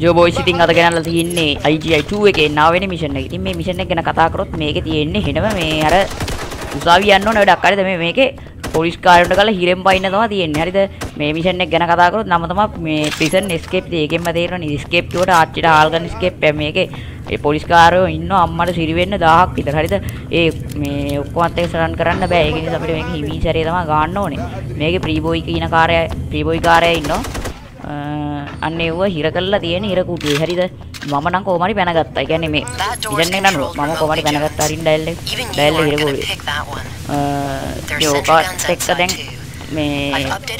ජෝ boys ඉතින් අද ගෙනල්ලා තින්නේ IGI 2 එකේ 9 වෙනි මිෂන් එක. ඉතින් මේ මිෂන් එක ගැන කතා කරොත් මේකේ තියෙන්නේ හෙනම මේ අර උසාවිය යන්න ඕන වැඩක්. හරිද? මේ මේකේ පොලිස් කාර්යයට ගාලා හිරෙන් පයින්න තමයි තියෙන්නේ. හරිද? මේ මිෂන් එක ගැන කතා කරොත් නම තමයි මේ ප්‍රිසන් එස්කේප් ඒකෙන්ම තේරෙන්නේ එස්කේප් කියවට ආච්චිට ආල්ගන් එස්කේප් මේකේ ඒ පොලිස් කාර්යෝ ඉන්නවා අම්මට සිරි වෙන්න 1000ක් විතර. හරිද? ඒ මේ ඔක්කොමත් එක සරන් කරන්න බෑ. ඒක නිසා අපිට මේක හිමි සැරේ තමයි ගන්න ඕනේ. මේකේ ප්‍රීබෝයි කියන කාර්යය ප්‍රීබෝයි කාර්යය ඉන්නවා. අන්න ඒව හිර කරලා තියෙන හිර කුටියේ හරිද මම නම් කොහොම හරි පැනගත්තා. ඒ කියන්නේ මේ ඉතින් එක නෑ මම කොහොම හරි පැනගත්තා අරින් ඩයල් එක. ඩයල් එක හිර කුටියේ. යෝකත් එක්ක දැන් මේ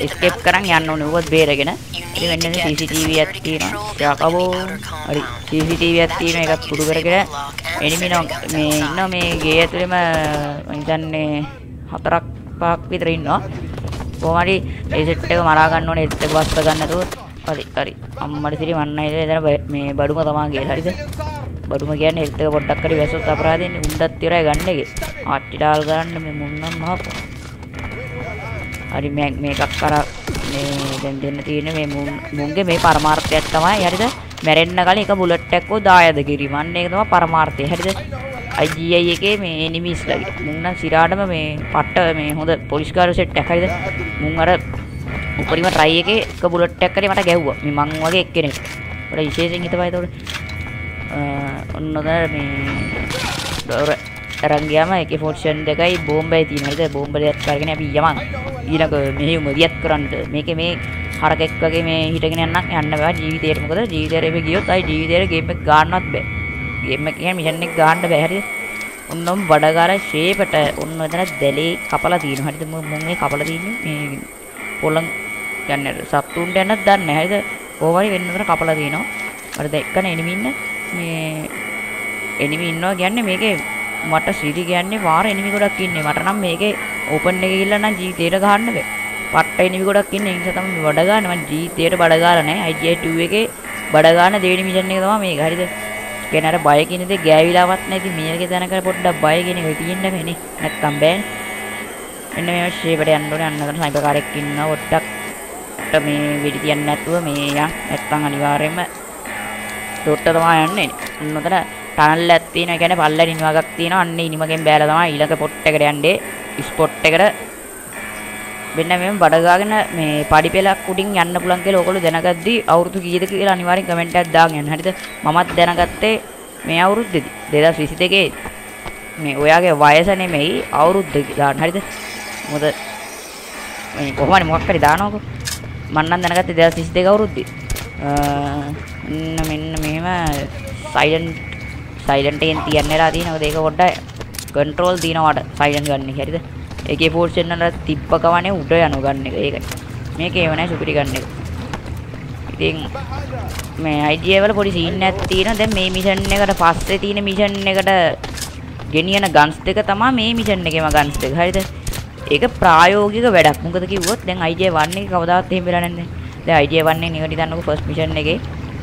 escape කරන් යන්න ඕනේ උවත් බේරගෙන. ඉතින් වෙන්නේ CCTV එකක් තියෙනවා. යකබෝ හරි CCTV එකක් තියෙනවා ඒකත් පුරු කරගෙන එනිමි මේ ඉන්න මේ ගේ ඇතුළේම මම හිතන්නේ හතරක් පහක් විතර ඉන්නවා. කොහොම හරි ඒ සෙට් එක මරා ගන්න ඕනේ එත් එක බස්ස ගන්න නැතුව. හරි හරි. අම්මට සිරි මන්න ඉතින් එතන මේ බඩුම තමා ගියේ. හරිද? බඩුම කියන්නේ එත් එක පොඩ්ඩක් හරි වැසොත් අපරාධෙන්නේ උන්දත් ඉවරයි ගන්න එකේ. ආට්ටිඩාල් ගන්න මේ මුන්නම් මහපො. හරි මේ මේකක් අර මේ දැන් දෙන්න තියෙන්නේ මේ මුන්ගේ මේ පරමාර්ථයක් තමයි. හරිද? මැරෙන්න කලින් එක බුලට් එකක් දායද කිරීම. අන්න ඒක තමයි පරමාර්ථය. හරිද? IGI එකේ මේ එනිමිස් ලගේ මුන් නම් සිරාටම මේ පට්ට මේ හොඳ පොලිස් කාර් සෙට් එකක් හරිද? මුන් අර උපරිම ට්‍රයි එකේ එක බුලට් එකක් කරේ මට ගැව්වා මේ මං වගේ එක්කෙනෙක්. වල විශේෂයෙන් හිතපයි ඒතකොට ඔන්න උදේ මේ දොර අරන් ගියාම ඒකේ ෆෝර්ෂන් දෙකයි බෝම්බයි තියෙනවා හරිද බෝම්බ දෙකක් අරගෙන අපි යමන්. ඊළඟ මෙහෙයුම වියත් කරන්නද? මේකේ මේ හරකෙක් වගේ මේ හිටගෙන යන්න යන්න බෑ ජීවිතේට. මොකද ජීවිතේට මේ ගියොත් ආයි ජීවිතේට ගේම් එක ගන්නවත් බෑ. ගේම් එක කියන්නේ මිෂන් එක ගන්න බෑ හරිද? ඔන්නම් බඩගාර ෂේපට ඔන්න එතන දැලේ කපලා තියෙනවා. හරිද? මුන් මේ කපලා තියෙන්නේ මේ පොළන් කියන්නේ සත්තුන්ට යන්නත් දන්නේ නැහැ. හරිද? කොහොම හරි වෙන උතර කපලා තියෙනවා. මට දැක්කන එනිමි ඉන්න. මේ එනිමි ඉන්නවා කියන්නේ මේකේ මට සිරි කියන්නේ වාර එනිමි ගොඩක් ඉන්නේ. මට නම් මේකේ ඕපන් එකේ ගිහලා නම් ජීවිතේට ගහන්න බෑ. පට්ට එනිමි ගොඩක් ඉන්නේ. ඒ නිසා තමයි බඩ ගන්න මම ජීවිතේට බඩ ගාලා නැහැ IGI 2 එකේ බඩ ගන්න දෙවෙනි මිෂන් එක තමයි මේක. හරිද? කියන්නේ අර බය කියන දේ ගෑවිලාවත් නැති මේකේ දැනකට පොඩ්ඩක් බය කියන එක තියෙන්න බෑනේ නැත්තම් බෑනේ. එන්න මේ ෂේපට යන්න ඕනේ. අන්න කරන සයිබර් කාරෙක් ඉන්නවා පොඩ්ඩක්. මේ වෙඩි තියන්න නැතුව මේ යන් නැත්තම් අනිවාර්යයෙන්ම ඩොට්ට තමයි යන්නේ. උන්නතර ටනල් එකක් තියෙනවා. ඒ කියන්නේ පල්ලෙන් ඉනිමගක් තියෙනවා. අන්න ඉනිමගෙන් බෑලා තමයි ඊළඟ පොට් එකට යන්නේ. ස්පොට් එකට මෙන්න මෙහෙම බඩ ගාගෙන මේ පඩි පෙලක් උඩින් යන්න පුළුවන් කියලා ඕගොල්ලෝ දැනගද්දි අවුරුදු කීයද කියලා අනිවාර්යෙන් කමෙන්ට් එකක් දාගෙන යන්න. හරිද? මමත් දැනගත්තේ මේ අවුරුද්දේදී 2022 මේ ඔයාගේ වයස නෙමෙයි අවුරුද්ද දාන්න. හරිද? මොකද මේ කොහොමද මොකක් හරි දානවකෝ. මම නම් දැනගත්තේ 2022 අවුරුද්දේ. මෙන්න මෙහෙම සයිලන්ට් සයිලන්ට් එකෙන් තියන්නලා තියෙනවා. ඒක පොඩ්ඩක් කන්ට්‍රෝල් දිනවට සයිලන්ට් ගන්න එක. හරිද? ඒකේ පෝර්ෂන් වල තිබ්බ ගමනේ උඩ යනවා ගන්න එක. ඒකයි. මේකේ ඒව නැහැ සුපිරි ගන්න එක. ඉතින් මේ IGA වල පොඩි සීන් එකක් තියෙනවා. දැන් මේ මිෂන් එකට පස්සේ තියෙන මිෂන් එකට ගෙනියන ගන්ස් දෙක තමයි මේ මිෂන් එකේම ගන්ස් දෙක. හරිද? ඒක ප්‍රායෝගික වැඩක්. මොකද කිව්වොත් දැන් IGA 1 එක කවදාවත් එහෙම වෙලා නැහැ. දැන් IGA 1 එකෙන් නිකට හිතන්නකෝ ෆස්ට් මිෂන් එකේ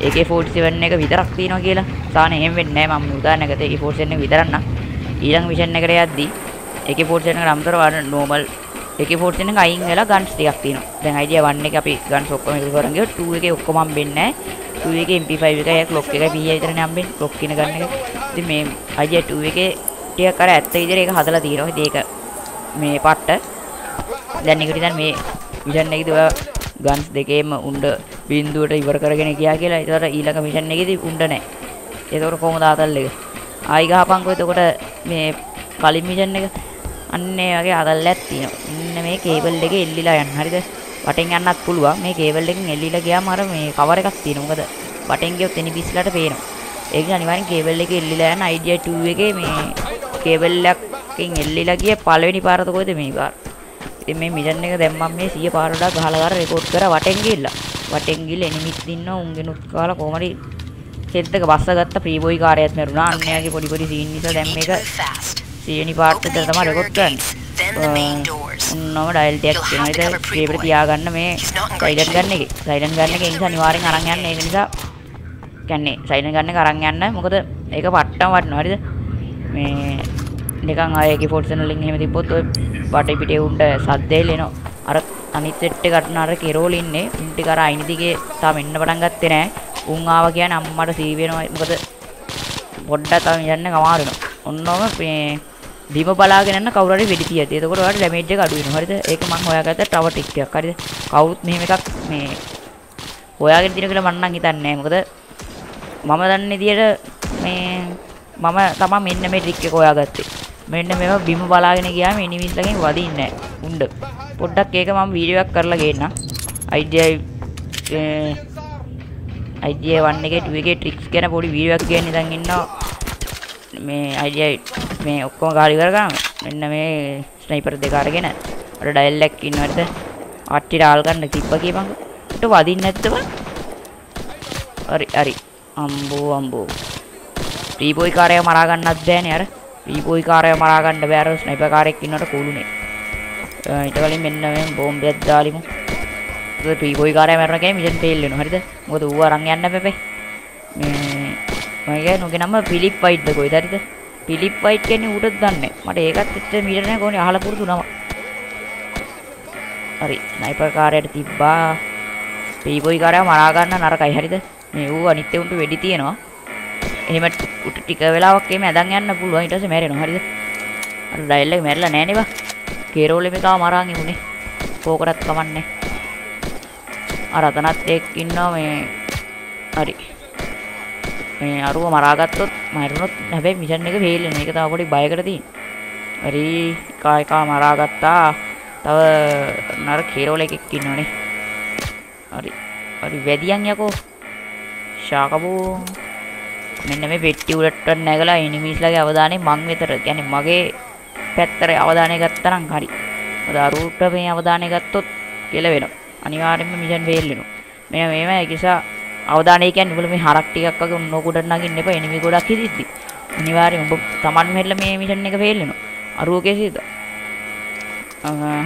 AK47 එක විතරක් තියෙනවා කියලා. සාන එහෙම වෙන්නේ නැහැ. මම උදාහරණයකට AK47 එක විතරක් නම් ඊළඟ මිෂන් එකට යද්දී AK47 එකට අමතරව අර normal AK47 එක අයින් වෙලා ගන්ස් ටිකක් තියෙනවා. දැන් IGA 1 එකේ අපි ගන්ස් ඔක්කොම එකතු කරන් ගියොත් 2 එකේ ඔක්කොම හම්බෙන්නේ නැහැ. 2 එකේ MP5 එකයි ක්ලොක් එකයි PA විතරනේ හම්බෙන්නේ. ක්ලොක් කියන ගන්න එක. ඉතින් මේ IGA 2 එකේ ටිකක් අර ඇත්ත විදිහට ඒක හදලා තියෙනවා. ඉතින් ඒක මේ පට්ට දැන් නිකට දැන් මේ මිෂන් එකේදී ඔය ගන්ස් දෙකේම උණ්ඩ බින්දුවට ඉවර කරගෙන ගියා කියලා. ඒතකොට ඊළඟ මිෂන් එකේදී උණ්ඩ නැහැ. ඒතකොට කොහොමද ආතල් එක? ආයි ගහපන්කෝ එතකොට මේ කලින් මිෂන් එක අන්න ඒ වගේ අතල්ලක් තියෙනවා. ඉන්න මේ කේබල් එකේ එල්ලිලා යන්න. හරිද? වටෙන් යන්නත් පුළුවන්. මේ කේබල් එකෙන් එල්ලිලා ගියාම අර මේ කවර් එකක් තියෙනවා. මොකද වටෙන් ගියොත් එනිබිස්ලට පේනවා. ඒක නිසා අනිවාර්යෙන් කේබල් එකේ එල්ලිලා යන IDI 2 එකේ මේ කේබල් එකකින් එල්ලිලා ගිය පළවෙනි පාරද කොයිද මේ පාර. ඉතින් මේ මිෂන් එක දැන් මම මේ 100 පාරකට ගහලා ගාලා රෙකෝඩ් කරා වටෙන් ගිහිල්ලා. වටෙන් ගිහිල්ලා එනිමිස් ඉන්නවා උන්ගෙනුත් කාලා කොහොම හරි හෙඩ් එක බස්සගත්ත ප්‍රීබෝයි කාර්යයත් මරුණා. අන්නයාගේ පොඩි පොඩි සීන් නිසා දැන් මේක සීනි පාර්ට් එක තමයි රෙකෝඩ් කරන්නේ. ඔන්නම ඩයල් ටැග් තියෙනවා. ඉතින් ප්‍රීබර් තියාගන්න මේ සයිලන්ට් ගන්න එකේ. සයිලන්ට් ගන්න එකේ නිසා අනිවාර්යෙන් අරන් යන්න. ඒක නිසා කියන්නේ සයිලන්ට් ගන්න එක අරන් යන්න. මොකද ඒක පට්ටම වටනවා. හරිද? මේ නිකන් ආයේ ෆෝට්සන් වලින් එහෙම තිබ්බොත් ඔය බඩේ පිටේ උන්ට සද්දේල් එනවා. අර අනිත් සෙට් එකට අර කෙරෝල් ඉන්නේ. උන් ටික අර අයින දිගේ තාම එන්න පටන් ගත්තේ නෑ. උන් ආවා කියන්නේ අම්මට සී වෙනවා මොකද පොඩ්ඩක් තමයි යන්න අමාරුනවා ඔන්නෝම මේ බිම බලාගෙන යන කවුරු හරි වෙඩි තියද්දි. එතකොට ඔයාලට ඩැමේජ් එක අඩු වෙනවා. හරිද? ඒක මම හොයාගත්ත ටවර් ටික් එකක් හරිද? කවුරුත් මෙහෙම එකක් මේ හොයාගෙන තියෙන කියලා මම නම් හිතන්නේ නැහැ මොකද මම දන්න විදියට මේ මම තමයි මෙන්න මේ ට්‍රික් එක හොයාගත්තේ. මෙන්න මේව බිම බලාගෙන ගියාම එනිමිස්ලගෙන් වදින්නේ නැහැ උණ්ඩ. පොඩ්ඩක් ඒක මම වීඩියෝ එකක් කරලා ගේන්නම් IDI IDI 1 එකේ 2 එකේ ට්‍රික්ස් ගැන පොඩි වීඩියෝ එකක් ගේන්න ඉඳන් ඉන්නවා. මේ IDI මේ ඔක්කොම කාරි කරගන්න. මෙන්න මේ ස්නයිපර් දෙක අරගෙන අර ඩයල් එකක් ඉන්නවද අට්ටිට ආල් ගන්න තිබ්බ කියපන්. ඊට වදින්න නැද්ද බං හරි හරි. අම්බෝ අම්බෝ. රීබෝයි කාරය මරා ගන්නත් බෑනේ අර. රීබෝයි කාරය මරා ගන්න බෑ අර ස්නයිපර් කාරයෙක් ඉන්නවට කූලුනේ ඊට කලින් මෙන්න මේ බෝම්බයක් දාලිමු. ඒක රීබෝයි කාරය මරන කෙනේ මිෂන් ෆේල් වෙනවා. හරිද? මොකද ඌ අරන් යන්න බෑ මේ මම කියන්නේ උගේ නම ෆිලිප් වයිට්ද කොයිද හරිද? ෆිලිප් වයිට් කියන්නේ ඌටත් දන්නේ. මට ඒකත් එච්චර මීටර නැහැ කොහොනේ අහලා පුරුදු නම. හරි ස්නයිපර් කාරයට තිබ්බා. පීබොයි කාරය මරා ගන්න නරකයි. හරිද? මේ ඌ අනිත් උන්ට වෙඩි තියෙනවා. එහෙම උට ටික වෙලාවක් එහෙම ඇදන් යන්න පුළුවන්. ඊට පස්සේ මැරෙනවා. හරිද? අර ඩයල් එක මැරිලා නැහැ නේ බා. කේරෝල් එකව මරාන් ඉමුනේ කෝකටත් කමන්නේ. අර අතනත් එක් ඉන්නවා මේ. හරි. මේ අරුව මරාගත්තොත් මරුණොත් හැබැයි මිෂන් එක ෆේල් වෙනවා. ඒක තමයි පොඩි බයකට තියෙන්නේ හරි එකා එකා මරාගත්තා. තව නර කේරෝල් එකෙක් ඉන්නවනේ. හරි හරි වැදියන් යකෝ. ශාකබෝ මෙන්න මේ පෙට්ටි උඩට නැගලා එනිමීස්ලාගේ අවධානය මං වෙතට කියන්නේ මගේ පැත්තට අවධානය ගත්තා නම් හරි. මොකද අරුට මේ අවධානය ගත්තොත් කියලා වෙනවා අනිවාර්යෙන්ම මිෂන් ෆේල් වෙනවා. මෙන්න මේව ඒක නිසා අවධානය කියන්නේ උඹලා මේ හරක් ටිකක් වගේ උන්නෝ ගොඩ නගින්න එපා. එනිමි ගොඩක් හිටිද්දි. අනිවාර්යෙන් උඹ Taman මෙහෙල්ල මේ මිෂන් එක ෆේල් වෙනවා අරුව කේසිද?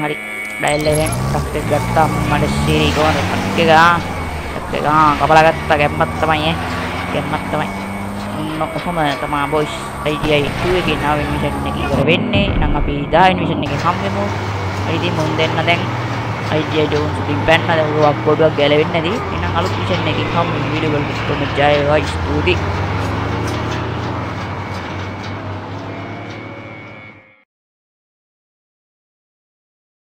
හරි. ඩයිල් එකෙන් ටක් එක ගත්තා මට සීරි කොහොමද ටක් එක. ආ ටක් එක. ආ කපලා ගත්තා. ගැම්මක් තමයි ඈ. ගැම්මක් තමයි. ඔන්න කොහොම තමා බොයිස් IDI 2 එකේ නාව මිෂන් එක ඉවර වෙන්නේ. එහෙනම් අපි 10 මිෂන් එකේ හම්බෙමු ඉතින් මුන් දෙන්න දැන් IDI ජෝන්ස් ඉතින් බැන්න දැන් උරුවක් පොඩුවක් ගැලවෙන්නේ නැති එහෙනම් අලුත් මිෂන් එකකින් හම්බෙමු වීඩියෝ වල කොහොමද ජය වයි ස්තුතියි